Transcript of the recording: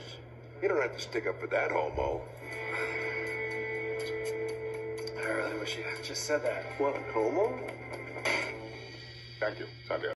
things. You don't have to stick up for that homo. I really wish you had just said that. What, homo? Thank you, Sandy.